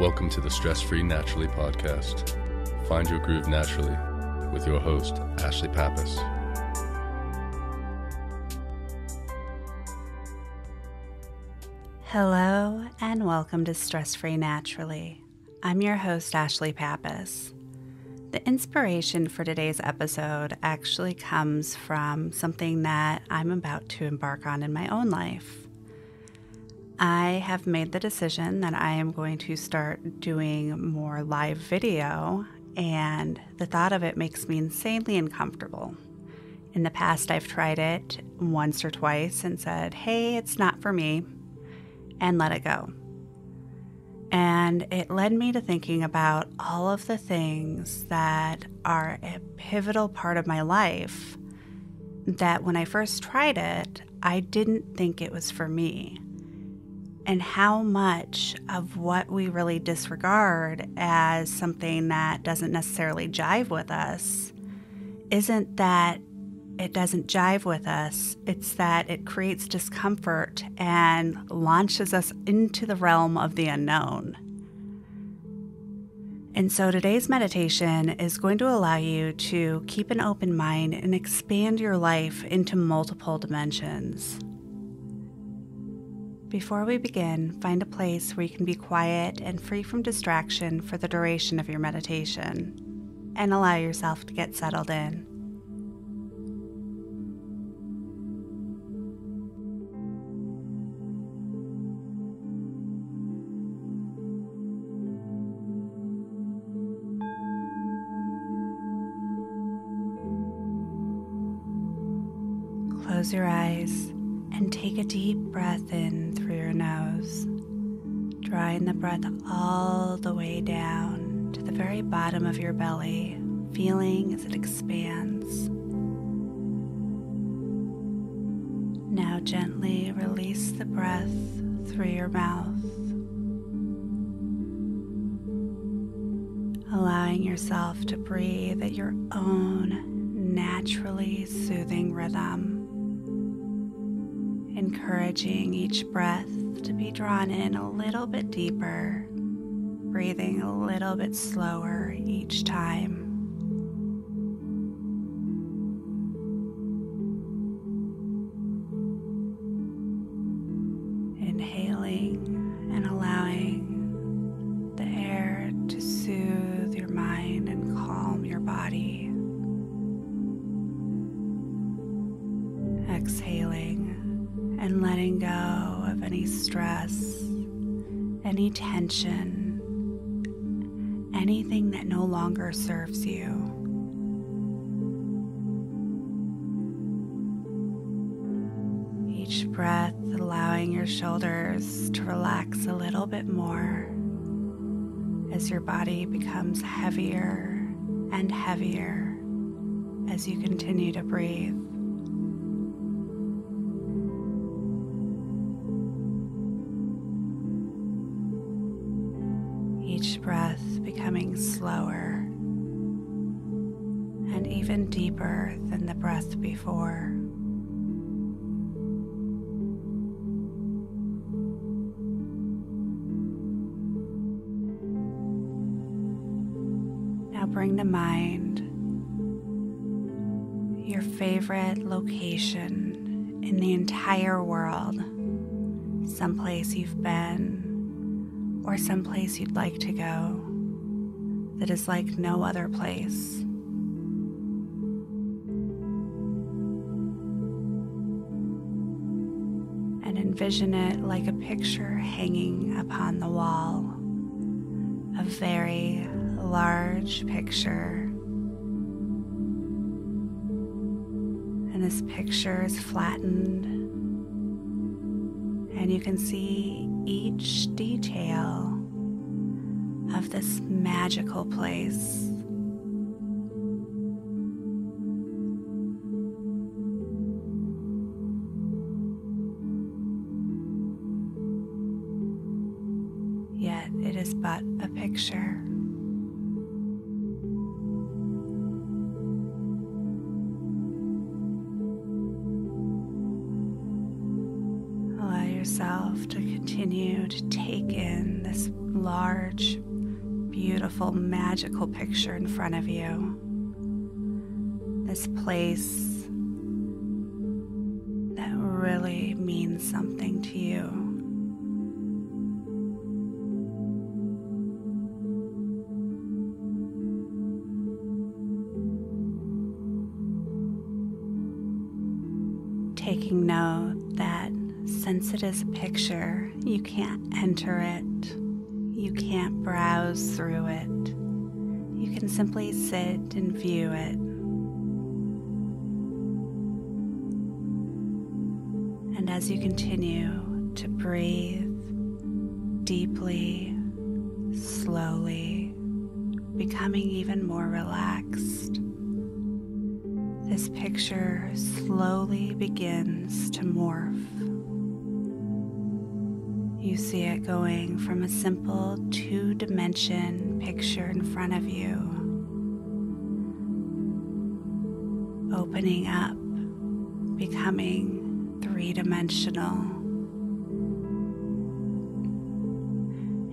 Welcome to the Stress Free Naturally podcast. Find your groove naturally with your host, Ashlie Pappas. Hello, and welcome to Stress Free Naturally. I'm your host, Ashlie Pappas. The inspiration for today's episode actually comes from something that I'm about to embark on in my own life. I have made the decision that I am going to start doing more live video, and the thought of it makes me insanely uncomfortable. In the past, I've tried it once or twice and said, hey, it's not for me, and let it go. And it led me to thinking about all of the things that are a pivotal part of my life that when I first tried it, I didn't think it was for me and how much of what we really disregard as something that doesn't necessarily jive with us isn't that it doesn't jive with us, it's that it creates discomfort and launches us into the realm of the unknown. And so today's meditation is going to allow you to keep an open mind and expand your life into multiple dimensions. Before we begin, find a place where you can be quiet and free from distraction for the duration of your meditation, and allow yourself to get settled in. Close your eyes and take a deep breath in through your nose, drawing the breath all the way down to the very bottom of your belly, feeling as it expands. Now gently release the breath through your mouth, allowing yourself to breathe at your own naturally soothing rhythm encouraging each breath to be drawn in a little bit deeper, breathing a little bit slower each time. Inhaling and allowing the air to soothe your mind and calm your body. Exhaling and letting go of any stress, any tension, anything that no longer serves you. Each breath allowing your shoulders to relax a little bit more as your body becomes heavier and heavier as you continue to breathe. Becoming slower and even deeper than the breath before. Now bring to mind your favorite location in the entire world, someplace you've been or someplace you'd like to go that is like no other place. And envision it like a picture hanging upon the wall, a very large picture. And this picture is flattened, and you can see each detail of this magical place. Yet it is but a picture. Beautiful, magical picture in front of you. This place that really means something to you. taking note that since it is a picture, you can't enter it, you can't browse through it. You can simply sit and view it. And as you continue to breathe deeply, slowly, becoming even more relaxed, this picture slowly begins to morph. You see it going from a simple two dimension picture in front of you, opening up, becoming three dimensional.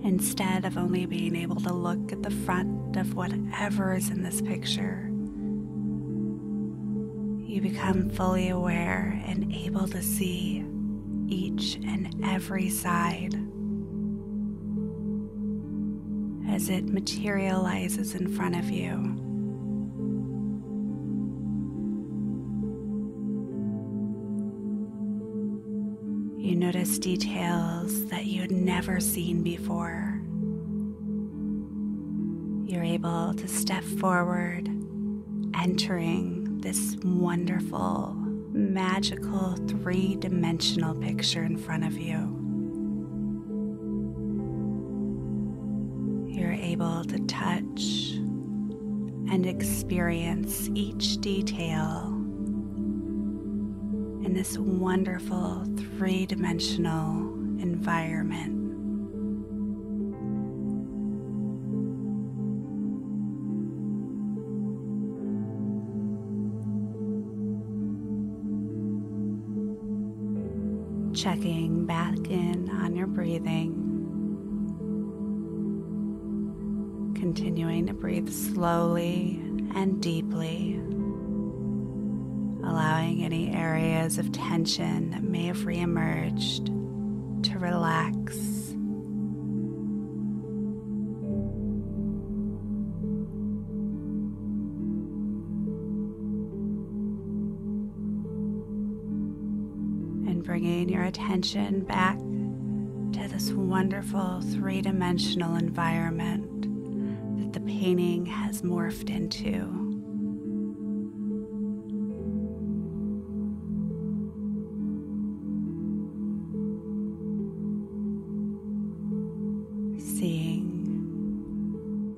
Instead of only being able to look at the front of whatever is in this picture, you become fully aware and able to see each and every side as it materializes in front of you. You notice details that you had never seen before. You're able to step forward, entering this wonderful magical three dimensional picture in front of you. You're able to touch and experience each detail in this wonderful three dimensional environment. Checking back in on your breathing. Continuing to breathe slowly and deeply, allowing any areas of tension that may have reemerged to relax. Attention back to this wonderful three dimensional environment that the painting has morphed into. Seeing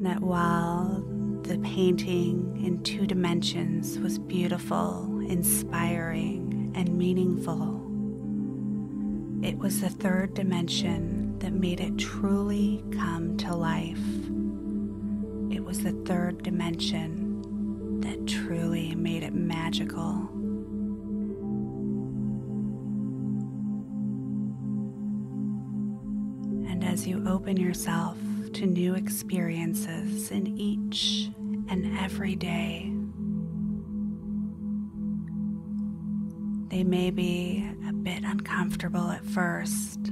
that while the painting in two dimensions was beautiful, inspiring, and meaningful, it was the third dimension that made it truly come to life. It was the third dimension that truly made it magical. And as you open yourself to new experiences in each and every day, they may be bit uncomfortable at first,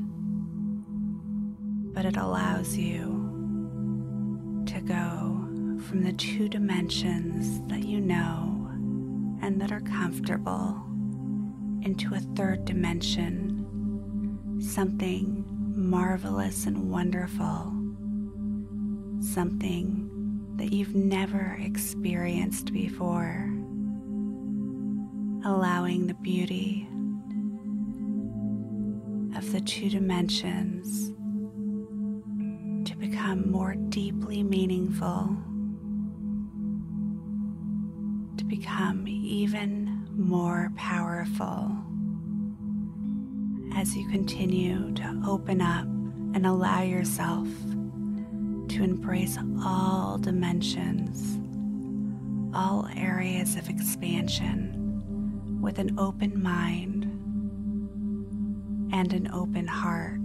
but it allows you to go from the two dimensions that you know and that are comfortable into a third dimension, something marvelous and wonderful, something that you've never experienced before, allowing the beauty the two dimensions to become more deeply meaningful, to become even more powerful as you continue to open up and allow yourself to embrace all dimensions, all areas of expansion with an open mind and an open heart.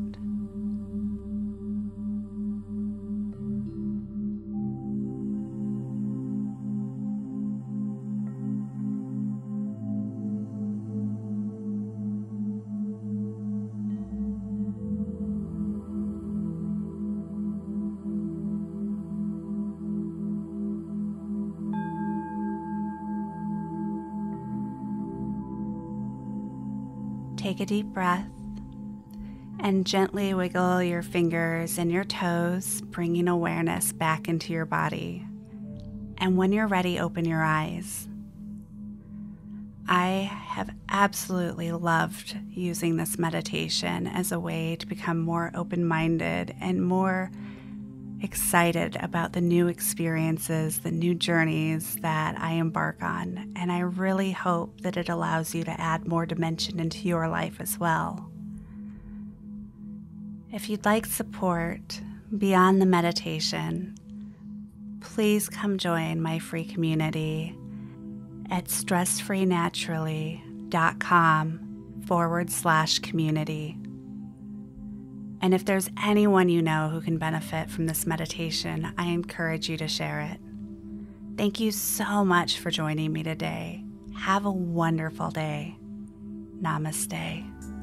Take a deep breath and gently wiggle your fingers and your toes, bringing awareness back into your body. And when you're ready, open your eyes. I have absolutely loved using this meditation as a way to become more open minded and more excited about the new experiences, the new journeys that I embark on. And I really hope that it allows you to add more dimension into your life as well. If you'd like support beyond the meditation, please come join my free community at stressfreenaturally.com forward slash community. And if there's anyone you know who can benefit from this meditation, I encourage you to share it. Thank you so much for joining me today. Have a wonderful day. Namaste.